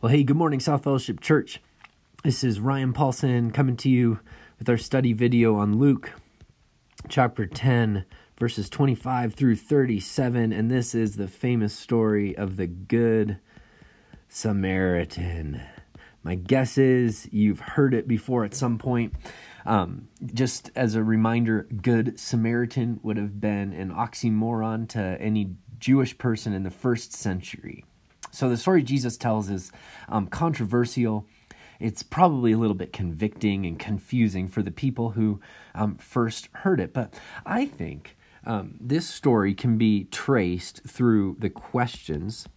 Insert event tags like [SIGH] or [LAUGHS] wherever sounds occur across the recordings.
Well, hey, good morning, South Fellowship Church. This is Ryan Paulson coming to you with our study video on Luke chapter 10, verses 25 through 37. And this is the famous story of the Good Samaritan. My guess is you've heard it before at some point. Um, just as a reminder, Good Samaritan would have been an oxymoron to any Jewish person in the first century. So the story Jesus tells is um, controversial. It's probably a little bit convicting and confusing for the people who um, first heard it. But I think um, this story can be traced through the questions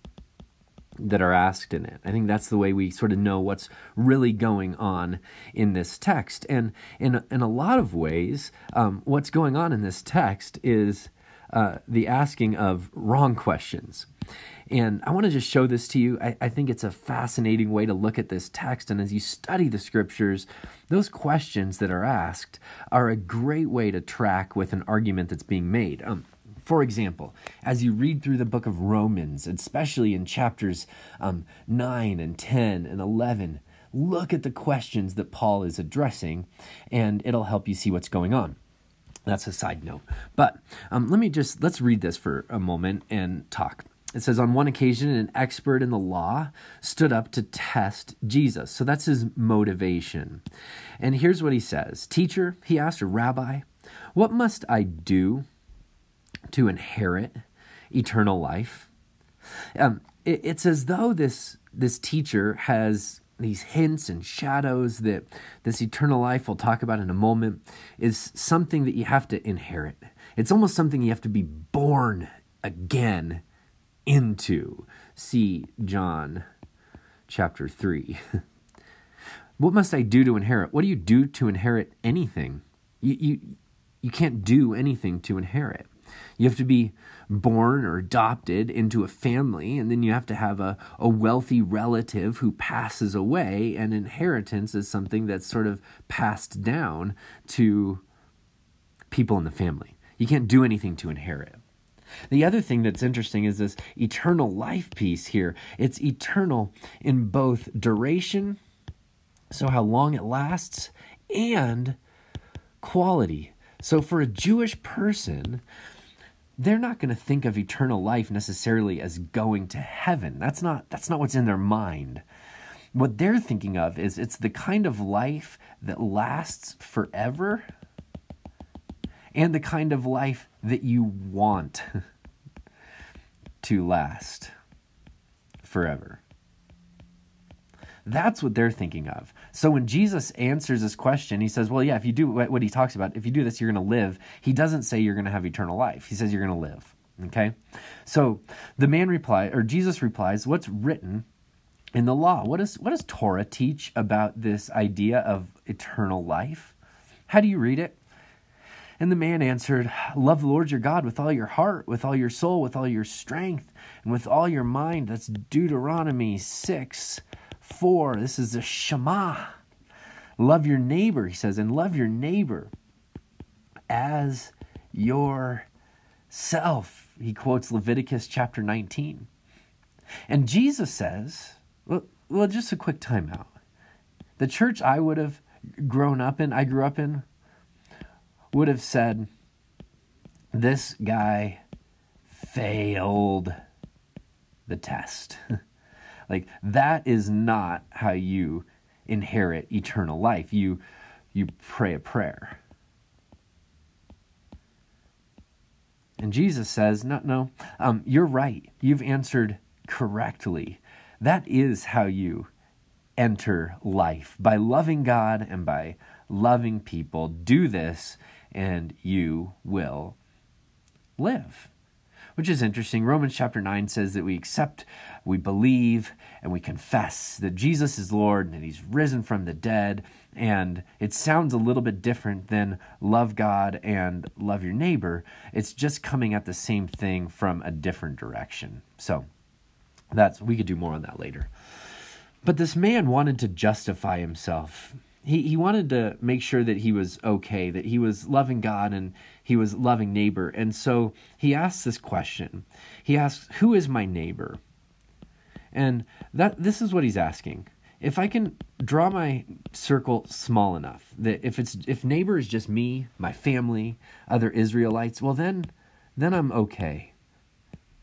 that are asked in it. I think that's the way we sort of know what's really going on in this text. And in, in a lot of ways, um, what's going on in this text is uh, the asking of wrong questions. And I want to just show this to you. I, I, think it's a fascinating way to look at this text. And as you study the scriptures, those questions that are asked are a great way to track with an argument that's being made. Um, for example, as you read through the book of Romans, especially in chapters um, 9 and 10 and 11, look at the questions that Paul is addressing, and it'll help you see what's going on. That's a side note. But um, let me just, let's read this for a moment and talk. It says, on one occasion, an expert in the law stood up to test Jesus. So that's his motivation. And here's what he says Teacher, he asked a rabbi, what must I do to inherit eternal life? Um, it, it's as though this, this teacher has these hints and shadows that this eternal life we'll talk about in a moment is something that you have to inherit. It's almost something you have to be born again into. See John chapter 3. [LAUGHS] what must I do to inherit? What do you do to inherit anything? You, you, you can't do anything to inherit. You have to be born or adopted into a family, and then you have to have a, a wealthy relative who passes away, and inheritance is something that's sort of passed down to people in the family. You can't do anything to inherit. The other thing that's interesting is this eternal life piece here. It's eternal in both duration, so how long it lasts, and quality. So for a Jewish person, they're not going to think of eternal life necessarily as going to heaven. That's not that's not what's in their mind. What they're thinking of is it's the kind of life that lasts forever and the kind of life that you want [LAUGHS] to last forever. That's what they're thinking of. So when Jesus answers this question, he says, Well, yeah, if you do what he talks about, if you do this, you're going to live. He doesn't say you're going to have eternal life. He says you're going to live. Okay? So the man replies, or Jesus replies, What's written in the law? What, is, what does Torah teach about this idea of eternal life? How do you read it? And the man answered, Love the Lord your God with all your heart, with all your soul, with all your strength, and with all your mind. That's Deuteronomy 6 4. This is the Shema. Love your neighbor, he says, and love your neighbor as yourself. He quotes Leviticus chapter 19. And Jesus says, well, well, just a quick timeout. The church I would have grown up in, I grew up in, would have said, This guy failed the test. [LAUGHS] like, that is not how you inherit eternal life. You, you pray a prayer. And Jesus says, No, no, um, you're right. You've answered correctly. That is how you enter life by loving God and by loving people. Do this and you will live. Which is interesting. Romans chapter 9 says that we accept, we believe, and we confess that Jesus is Lord and that He's risen from the dead. And it sounds a little bit different than love God and love your neighbor. It's just coming at the same thing from a different direction. So that's we could do more on that later. But this man wanted to justify himself he, he wanted to make sure that he was okay, that he was loving God and he was loving neighbor. And so he asks this question. He asks, Who is my neighbor? And that this is what he's asking. If I can draw my circle small enough that if it's if neighbor is just me, my family, other Israelites, well then then I'm okay.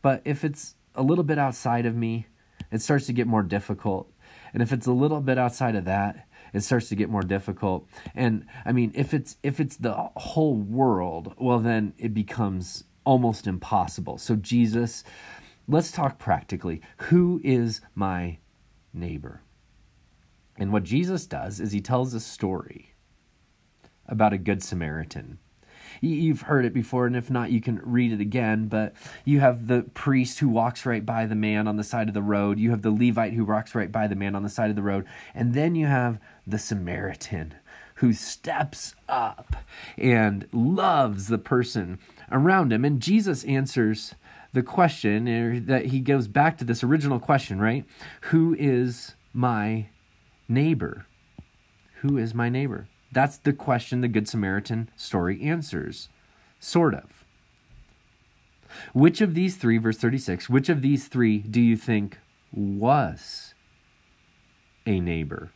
But if it's a little bit outside of me, it starts to get more difficult. And if it's a little bit outside of that, it starts to get more difficult. And I mean, if it's if it's the whole world, well then it becomes almost impossible. So Jesus, let's talk practically. Who is my neighbor? And what Jesus does is he tells a story about a good Samaritan. You've heard it before, and if not, you can read it again. But you have the priest who walks right by the man on the side of the road. You have the Levite who walks right by the man on the side of the road. And then you have the Samaritan who steps up and loves the person around him. And Jesus answers the question er, that he goes back to this original question, right? Who is my neighbor? Who is my neighbor? That's the question the Good Samaritan story answers. Sort of. Which of these three, verse 36, which of these three do you think was a neighbor?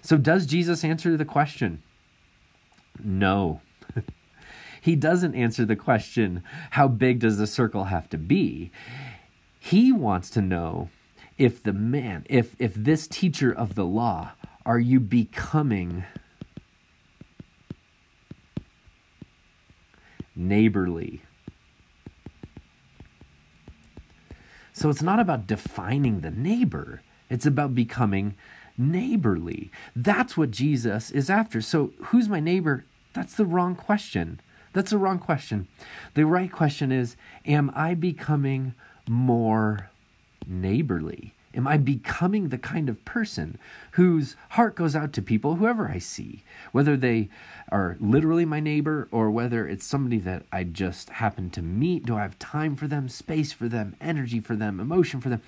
So, does Jesus answer the question? No. [LAUGHS] he doesn't answer the question, how big does the circle have to be? He wants to know if the man, if, if this teacher of the law, are you becoming neighborly. So it's not about defining the neighbor, it's about becoming neighborly. That's what Jesus is after. So, who's my neighbor? That's the wrong question. That's the wrong question. The right question is Am I becoming more neighborly? Am I becoming the kind of person whose heart goes out to people, whoever I see, whether they are literally my neighbor or whether it's somebody that I just happen to meet? Do I have time for them, space for them, energy for them, emotion for them?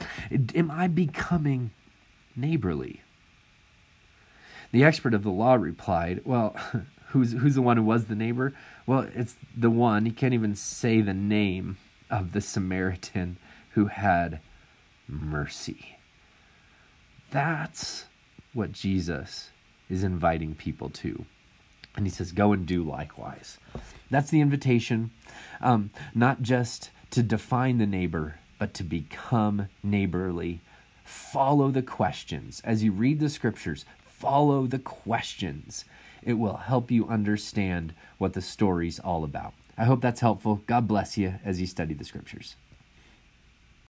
Am I becoming neighborly? The expert of the law replied, Well, [LAUGHS] who's, who's the one who was the neighbor? Well, it's the one, he can't even say the name of the Samaritan who had mercy. That's what Jesus is inviting people to. And he says, Go and do likewise. That's the invitation, um, not just to define the neighbor, but to become neighborly. Follow the questions. As you read the scriptures, follow the questions. It will help you understand what the story's all about. I hope that's helpful. God bless you as you study the scriptures.